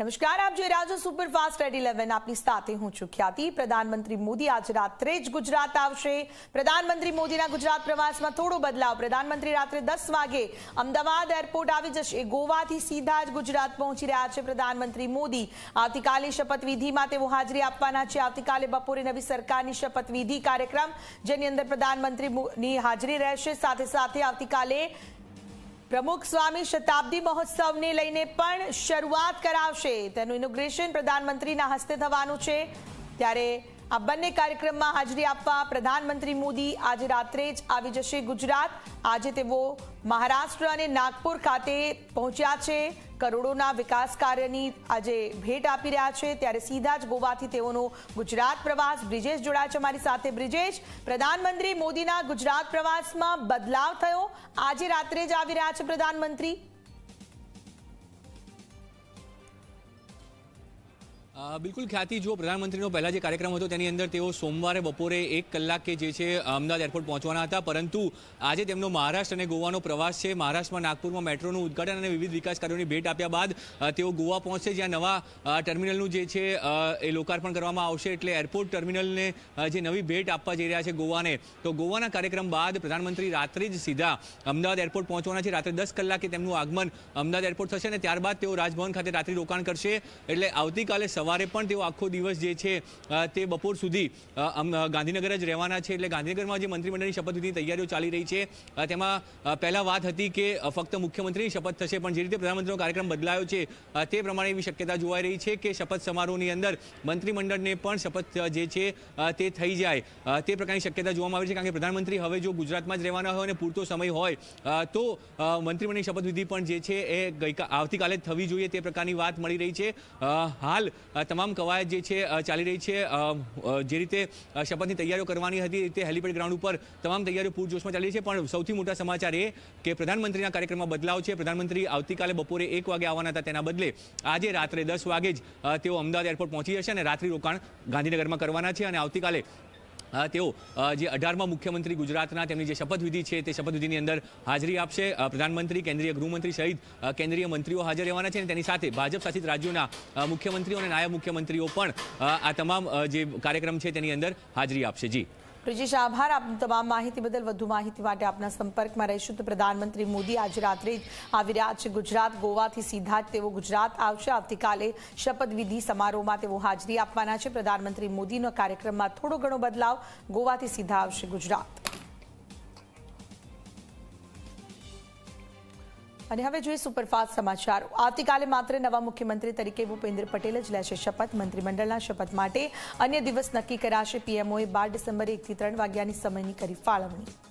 નમસ્કાર, આપ જોઈ રહ્યા છો સુપરફાસ્ટ એટ ઇલેવન. આપની સાથે હું છું ખ્યાતિ. પ્રધાનમંત્રી મોદી આજે રાત્રે જ ગુજરાત આવશે. પ્રધાનમંત્રી મોદીના ગુજરાત પ્રવાસમાં થોડો બદલાવ. પ્રધાનમંત્રી રાત્રે દસ વાગે અમદાવાદ એરપોર્ટ આવી જશે. ગોવાથી સીધા જ ગુજરાત પહોંચી રહ્યા છે પ્રધાનમંત્રી મોદી. આવતીકાલે શપથવિધિમાં તેઓ હાજરી આપવાના છે. આવતીકાલે બપોરે નવી સરકારની શપથવિધિ કાર્યક્રમ, જેની અંદર પ્રધાનમંત્રીની હાજરી રહેશે. સાથે સાથે આવતીકાલે પ્રમુખ સ્વામી શતાબ્દી મહોત્સવને લઈને પણ શરૂઆત કરાવશે. તેનું ઇનોગ્રેશન પ્રધાનમંત્રીના હસ્તે થવાનું છે. ત્યારે આ બંને કાર્યક્રમમાં હાજરી આપવા પ્રધાનમંત્રી મોદી આજે રાત્રે જ આવી જશે ગુજરાત. આજે તેઓ મહારાષ્ટ્ર અને નાગપુર ખાતે પહોંચ્યા છે. કરોડોના વિકાસ કાર્યની આજે ભેટ આપી રહ્યા છે. ત્યારે સીધા જ ગોવાથી તેઓનો ગુજરાત પ્રવાસ. બ્રિજેશ જોડાય છે અમારી સાથે. બ્રિજેશ, પ્રધાનમંત્રી મોદીના ગુજરાત પ્રવાસમાં બદલાવ થયો. આજે રાત્રે જ આવી રહ્યા છે પ્રધાનમંત્રી. બિલકુલ ખ્યાતિ. જો પ્રધાનમંત્રીનો પહેલાં જે કાર્યક્રમ હતો તેની અંદર તેઓ સોમવારે બપોરે એક કલાકે જે છે, અમદાવાદ એરપોર્ટ પહોંચવાના હતા. પરંતુ આજે તેમનો મહારાષ્ટ્ર અને ગોવાનો પ્રવાસ છે. મહારાષ્ટ્રમાં, નાગપુરમાં મેટ્રોનું ઉદઘાટન અને વિવિધ વિકાસ કાર્યોની ભેટ આપ્યા બાદ તેઓ ગોવા પહોંચશે, જ્યાં નવા ટર્મિનલનું જે છે એ લોકાર્પણ કરવામાં આવશે. એટલે એરપોર્ટ ટર્મિનલને જે નવી ભેટ આપવા જઈ રહ્યા છે ગોવાને. તો ગોવાના કાર્યક્રમ બાદ પ્રધાનમંત્રી રાત્રે જ સીધા અમદાવાદ એરપોર્ટ પહોંચવાના છે. રાત્રે દસ કલાકે તેમનું આગમન અમદાવાદ એરપોર્ટ થશે અને ત્યારબાદ તેઓ રાજભવન ખાતે રાત્રિ રોકાણ કરશે. એટલે આવતીકાલે સવારે પણ તેઓ આખો દિવસ જે છે તે બપોર સુધી ગાંધીનગર જ રહેવાના છે. એટલે ગાંધીનગરમાં જે મંત્રીમંડળની શપથવિધિની તૈયારીઓ ચાલી રહી છે તેમાં પહેલાં વાત હતી કે ફક્ત મુખ્યમંત્રીની શપથ થશે, પણ જે રીતે પ્રધાનમંત્રીનો કાર્યક્રમ બદલાયો છે તે પ્રમાણે એવી શક્યતા જોવાઈ રહી છે કે શપથ સમારોહની અંદર મંત્રીમંડળને પણ શપથ જે છે તે થઈ જાય. તે પ્રકારની શક્યતા જોવામાં આવી છે, કારણ કે પ્રધાનમંત્રી હવે જો ગુજરાતમાં જ રહેવાના હોય અને પૂરતો સમય હોય તો મંત્રીમંડળની શપથવિધિ પણ જે છે એ ગઈકા, આવતીકાલે જ થવી જોઈએ તે પ્રકારની વાત મળી રહી છે. હાલ તમામ કવાયત જે છે ચાલી રહી છે. જે રીતે શપથની તૈયારીઓ કરવાની હતી તે હેલિપેડ ગ્રાઉન્ડ ઉપર તમામ તૈયારીઓ પૂરજોશમાં ચાલી છે. પણ સૌથી મોટા સમાચાર એ કે પ્રધાનમંત્રીના કાર્યક્રમમાં બદલાવ છે. પ્રધાનમંત્રી આવતીકાલે બપોરે એક વાગે આવવાના હતા. તેના બદલે આજે રાત્રે દસ વાગે જ તેઓ અમદાવાદ એરપોર્ટ પહોંચી જશે અને રાત્રિ રોકાણ ગાંધીનગરમાં કરવાના છે. અને આવતીકાલે તેઓ જે અઢારમાં મુખ્યમંત્રી ગુજરાતના તેમની જે શપથવિધિ છે તે શપથવિધિની અંદર હાજરી આપશે. પ્રધાનમંત્રી, કેન્દ્રીય ગૃહમંત્રી સહિત કેન્દ્રીય મંત્રીઓ હાજર રહેવાના છે અને તેની સાથે ભાજપ શાસિત રાજ્યોના મુખ્યમંત્રીઓ અને નાયબ મુખ્યમંત્રીઓ પણ આ તમામ જે કાર્યક્રમ છે તેની અંદર હાજરી આપશે. જી. બ્રિજેશ આભાર. આપની તમામ માહિતી બદલ વધુ માહિતી માટે આપના સંપર્કમાં રહીશું. તો પ્રધાનમંત્રી મોદી આજે રાત્રે જ આવી રહ્યા છે ગુજરાત. ગોવાથી સીધા જ તેઓ ગુજરાત આવશે. આવતીકાલે શપથવિધિ સમારોહમાં તેઓ હાજરી આપવાના છે. પ્રધાનમંત્રી મોદીનો કાર્યક્રમમાં થોડો ઘણો બદલાવ ગોવાથી સીધા આવશે ગુજરાત. અને હવે જોઈએ સુપરફાસ્ટ સમાચાર. આવતીકાલે માત્ર નવા મુખ્યમંત્રી તરીકે ભૂપેન્દ્ર પટેલ જ લેશે શપથ. મંત્રીમંડળના શપથ માટે અન્ય દિવસ નક્કી કરાશે. પીએમઓએ બાર ડિસેમ્બરે એકથી ત્રણ વાગ્યાની સમયની કરી ફાળવણી.